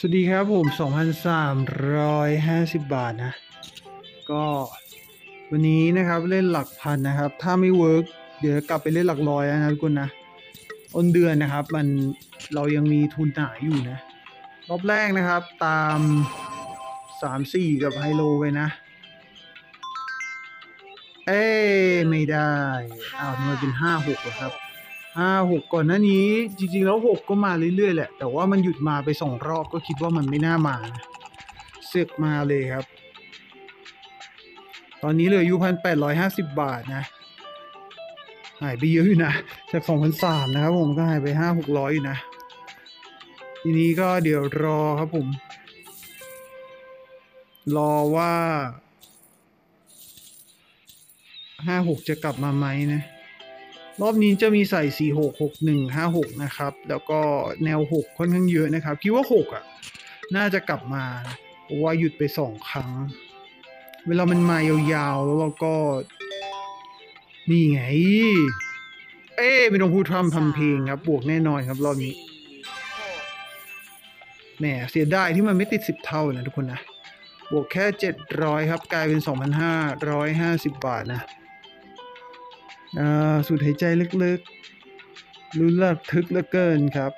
สวัสดีครับผม 2,350 บาทนะ ก็วันนี้นะครับเล่นหลักพันนะครับ ถ้าไม่ work เดี๋ยวกลับไปเล่นหลักร้อยนะครับทุกคนนะต้นเดือนนะครับ มันเรายังมีทุนหนาอยู่นะ รอบแรกนะครับตาม 3-4 กับไฮโลไปนะ เอ้ไม่ได้อ้าวทำไมเป็น 5-6เหรอครับ ห้าหกก่อนหน้านี้ จริงๆแล้วหกก็มาเรื่อยๆแหละ แต่ว่ามันหยุดมาไปสองรอบก็คิดว่ามันไม่น่ามาเสกมาเลยครับ ตอนนี้เหลืออยู่พันแปดร้อยห้าสิบบาทนะหายไปเยอะอยู่นะจากสองพันสามนะครับผมก็หายไปห้าหกร้อยอยู่นะ ทีนี้ก็เดี๋ยวรอครับผม รอว่าห้าหกจะกลับมาไหมนะ รอบนี้จะมีใส่ 4 6 6 1 5 6 นะครับ แล้วก็แนว 6 ค่อนข้างเยอะนะครับ คิดว่า 6 อะ น่าจะกลับมาเพราะว่าหยุดไป 2 ครั้ง เวลามันมายาวๆ แล้วเราก็ นี่ไง เอ๊ไม่ต้องพูดทำทำเพลงครับ บวกแน่นอนครับ รอบนี้แหมเสียดายที่มันไม่ติด 10 เท่านะทุกคนนะ บวกแค่ 700 ครับ กลายเป็น 2,550 บาทนะ สูดหายใจลึกๆลุ้นระทึกเหลือเกินครับ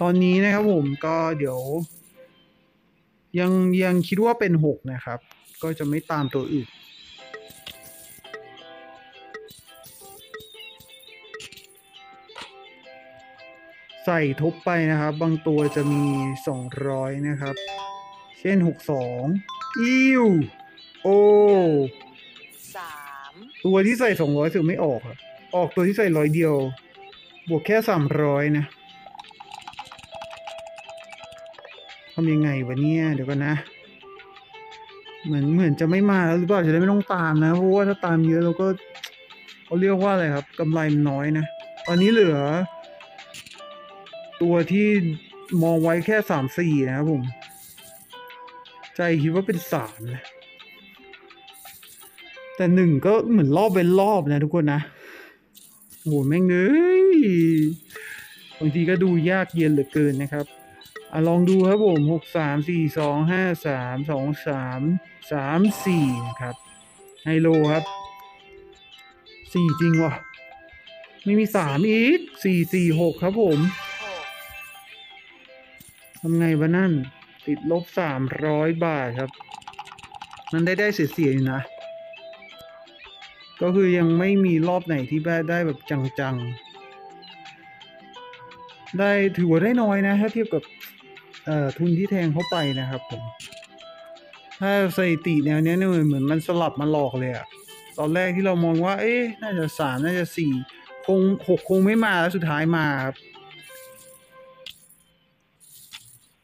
ตอนนี้นะครับผมก็เดี๋ยว ยังยังคิดว่าเป็นหกนะครับ ก็จะไม่ตามตัวอื่น ใส่ทบไปนะครับ บางตัวจะมี 200 นะครับ เช่น 62 อิวโอสามตัวที่ใส่ 200สึกไม่ออกอะออกตัวที่ใส่ร้อยเดียว บวกแค่ 300 นะทำยังไงวะเนี่ยเดี๋ยวกันนะเหมือนเหมือนจะไม่มาแล้วหรือเปล่าจะได้ไม่ต้องตามนะ เพราะว่าถ้าตามเยอะเราก็เขาเรียกว่าอะไรครับกำไรมันน้อยนะ ตอนนี้เหลือ ตัวที่มองไว้แค่สามสี่นะครับผม ใจคิดว่าเป็นสามนะ แต่หนึ่งก็เหมือนรอบเป็นรอบนะทุกคนนะโหแม่งเอ้ยบางทีก็ดูยากเย็นเหลือเกินนะครับอลองดูครับผมหกสามสี่สองห้าสามสองสามสามสี่นะครับไฮโลครับสี่จริงวะไม่มีสามอีกสี่สี่หกครับผม ทำไงวะนั่น ติดลบสามร้อยบาทครับ มันได้ได้เสียๆอยู่นะ ก็คือยังไม่มีรอบไหนที่ได้ได้แบบจังๆ ได้ถือว่าได้น้อยนะ ถ้าเทียบกับทุนที่แทงเข้าไปนะครับผม ถ้าสถิติแนวเนี้ยเนี่ยเหมือนมันสลับมาหลอกเลยอะตอนแรกที่เรามองว่า เอ๊ะ น่าจะสามน่าจะสี่คงหกคงไม่มาแล้วสุดท้ายมาครับ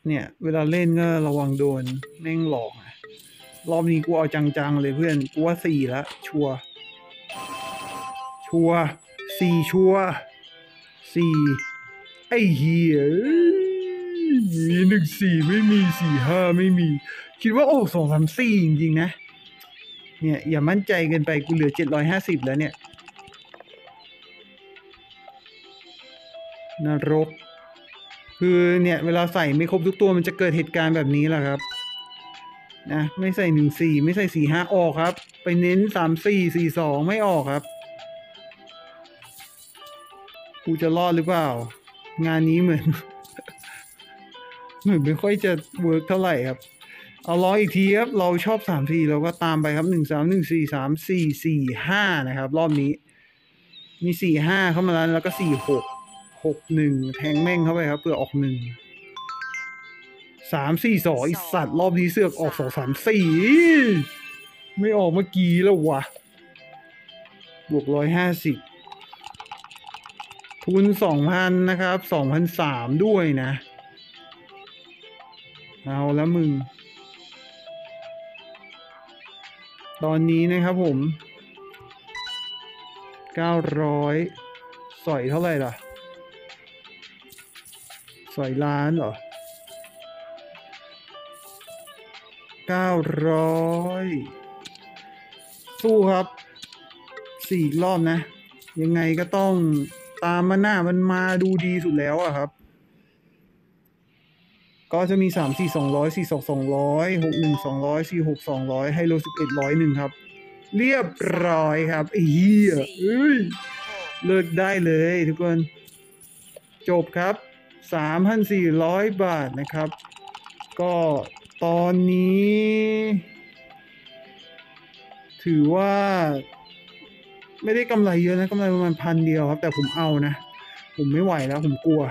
เนี่ย เวลาเล่นก็ระวังโดนแม่งหลอกนะรอบนี้กูเอาจังๆเลยเพื่อนกูว่าสี่ล้วชัวร์ชัวร์สี่ชัวร์สี่ไอ้เหี้ยมีหนึ่งสี่ไม่มีสี่ห้าไม่มี คิดว่าโอ้สองสามสี่จริงๆนะ เนี่ยอย่ามั่นใจเกินไปกูเหลือเจ็ดร้อยห้าสิบแล้วเนี่ยนรก คือเนี่ยเวลาใส่ไม่ครบทุกตัวมันจะเกิดเหตุการณ์แบบนี้แหละครับนะไม่ใส่หนึ่งสี่ไม่ใส่สี่ห้าออกครับ ไปเน้นสามสี่สี่สองไม่ออกครับกูจะรอดหรือเปล่า งานนี้เหมือน เหมือนไม่ค่อยจะ work เท่าไหร่ครับ เอาล่ะอีกทีครับ เราชอบสามสี่เราก็ตามไปครับหนึ่งสามหนึ่งสี่สามสี่สี่ห้านะครับ รอบนี้ มีสี่ห้าเข้ามาแล้วแล้วก็สี่หก หกหนึ่งแทงแม่งเข้าไปครับ เพื่อออกหนึ่งสามสี่สองไอ้สัตว์รอบนี้เสือกออกสองสามสี่ไม่ออกเมื่อกี้แล้ววะบวกร้อยห้าสิบทุนสองพันนะครับสองพันสามด้วยนะ เอาแล้วมึง ตอนนี้นะครับผมเก้าร้อยสอยเท่าไหร่ล่ะ สอยล้านเหรอเก้าร้อยสู้ครับสี่รอบนะ ยังไงก็ต้องตามมาหน้ามันมาดูดีสุดแล้วอะครับ ก็จะมีสามสี่สองร้อยสี่สองสองร้อยหกหนึ่งสองร้อยสี่หกสองร้อยให้โลสิบเอ็ดร้อยหนึ่งครับ เรียบร้อยครับไอเหี้ยเอ้ยเลิกได้เลยทุกคน จบครับ 3,400 บาทนะครับ ก็ตอนนี้ ถือว่า ไม่ได้กำไรเยอะนะกำไรประมาณพันเดียวครับ แต่ผมเอานะ ผมไม่ไหวแล้วผมกลัว